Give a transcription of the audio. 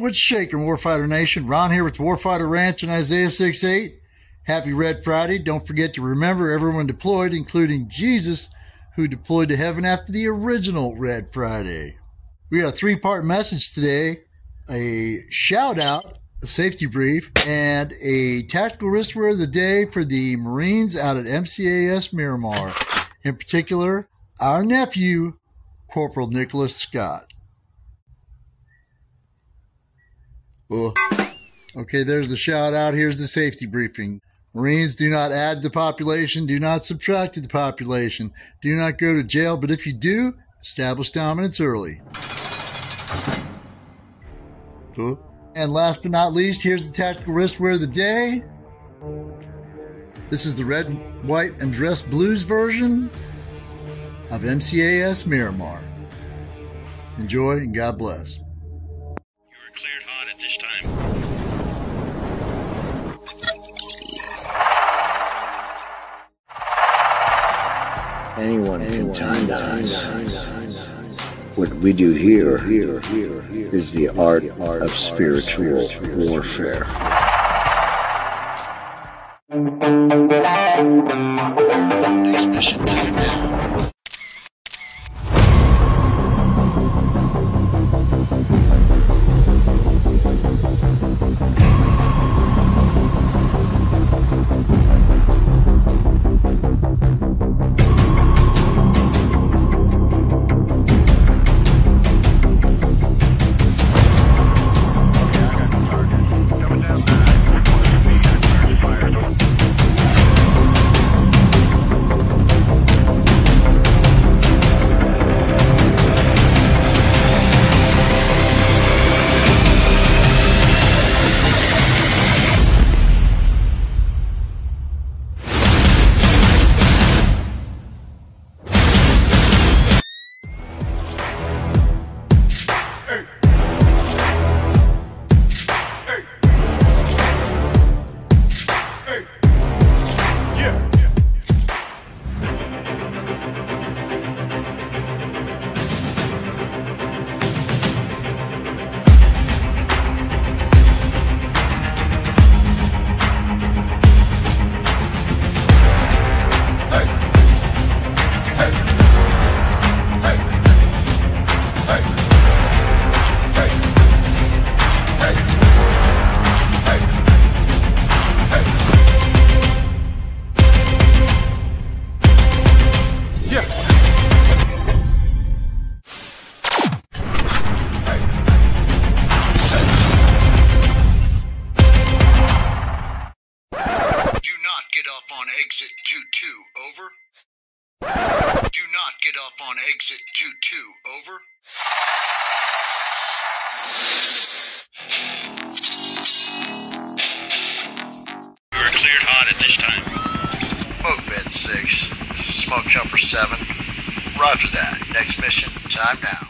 what's shaking, Warfighter Nation? Ron here with Warfighter Ranch and Isaiah 6-8. Happy Red Friday. Don't forget to remember everyone deployed, including Jesus, who deployed to heaven after the original Red Friday. We got a three part message today a shout out, a safety brief, and a tactical wristwear of the day for the Marines out at MCAS Miramar. In particular, our nephew, Corporal Nicholas Scott. Oh. Okay, there's the shout out. Here's the safety briefing. Marines do not add to the population, do not subtract to the population, do not go to jail, but if you do, establish dominance early. Oh. And last but not least, here's the tactical wristwear of the day. This is the red, white, and dress blues version of MCAS Miramar. Enjoy and God bless. Anyone, Anyone can time What we do here, here, here, here is the art, art of spiritual warfare. Exit 22, over. Were cleared hot at this time. Smoke Vet 6. This is Smoke Jumper 7. Roger that. Next mission, time now.